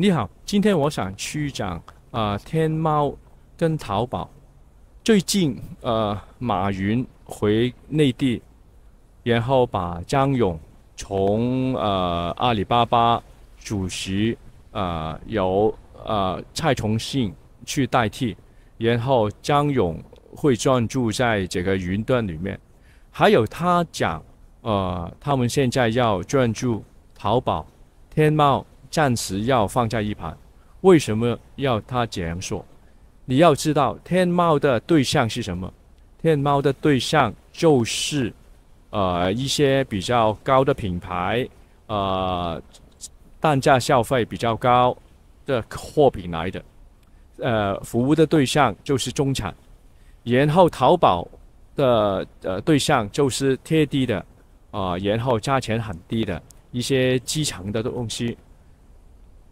你好，今天我想去讲啊、天猫跟淘宝。最近呃，马云回内地，然后把张勇从呃阿里巴巴主席呃由呃蔡崇信去代替，然后张勇会专注在这个云端里面，还有他讲呃他们现在要专注淘宝、天猫，暂时要放在一旁。为什么要他这样说？你要知道天猫的对象是什么？天猫的对象就是呃一些比较高的品牌，呃单价消费比较高的货品来的，呃服务的对象就是中产，然后淘宝的呃对象就是贴地的，啊、然后价钱很低的一些基层的东西。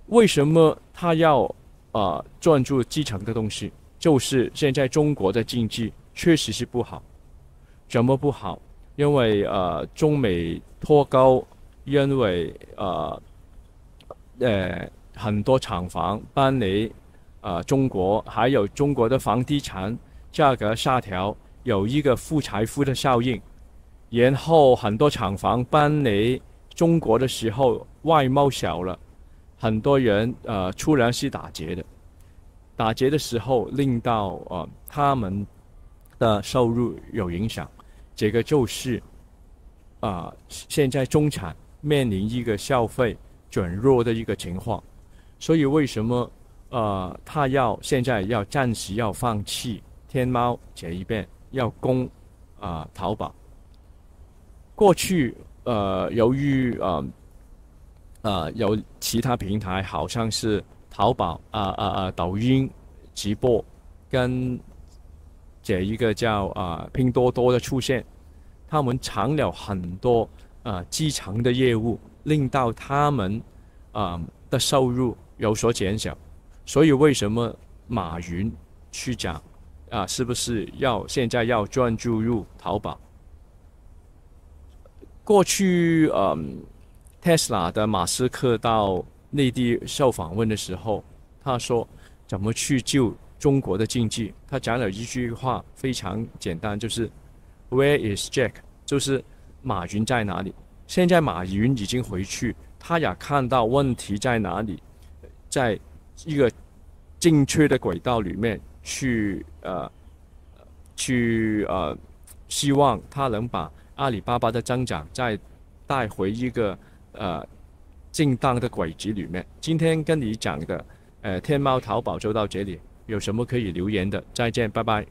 为什么他要呃专注基层的东西？就是现在中国的经济确实是不好，怎么不好？因为呃中美脱钩，因为呃呃很多厂房搬离呃中国，还有中国的房地产价格下调，有一个负财富的效应。然后很多厂房搬离中国的时候，外贸小了，很多人呃突然是打劫的。打劫的时候，令到呃他们的收入有影响，这个就是啊、现在中产面临一个消费转弱的一个情况，所以为什么呃他要现在要暂时要放弃天猫这一边，要攻啊、淘宝？过去呃由于呃呃有其他平台好像是。淘宝啊啊啊！抖音直播跟这一个叫啊拼多多的出现，他们藏了很多啊基层的业务，令到他们啊的收入有所减少。所以为什么马云去讲啊？是不是要现在要专注入淘宝？过去嗯，Tesla 的马斯克到。内地受访问的时候，他说怎么去救中国的经济？他讲了一句话非常简单，就是 “Where is Jack？” 就是马云在哪里？现在马云已经回去，他也看到问题在哪里，在一个正确的轨道里面去呃去呃，希望他能把阿里巴巴的增长再带回一个呃。正当的轨迹里面，今天跟你讲的，呃，天猫、淘宝就到这里，有什么可以留言的，再见，拜拜。